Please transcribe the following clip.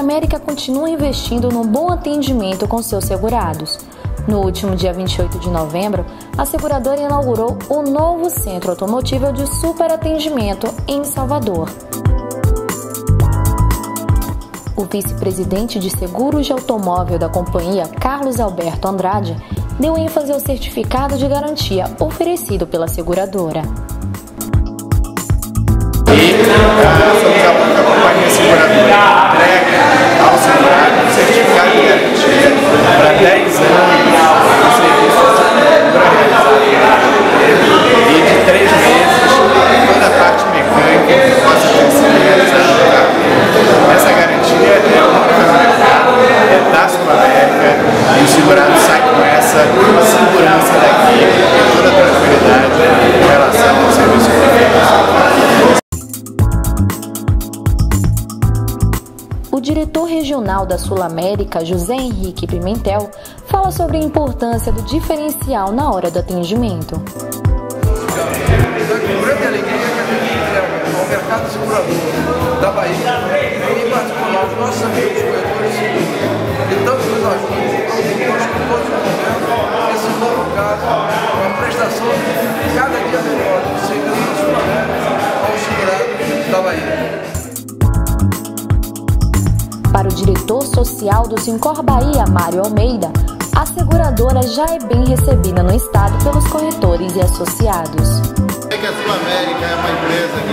América continua investindo no bom atendimento com seus segurados. No último dia 28 de novembro, a seguradora inaugurou o novo centro automotivo de superatendimento em Salvador. O vice-presidente de seguros de automóvel da companhia, Carlos Alberto Andrade, deu ênfase ao certificado de garantia oferecido pela seguradora. Diretor regional da Sul América, José Henrique Pimentel, fala sobre a importância do diferencial na hora do atendimento. A grande alegria que a gente entrega ao mercado segurador da Bahia, em particular os nossos amigos corretores que diretor social do Sincor Bahia, Mário Almeida, a seguradora já é bem recebida no estado pelos corretores e associados. É que a Sul América é uma empresa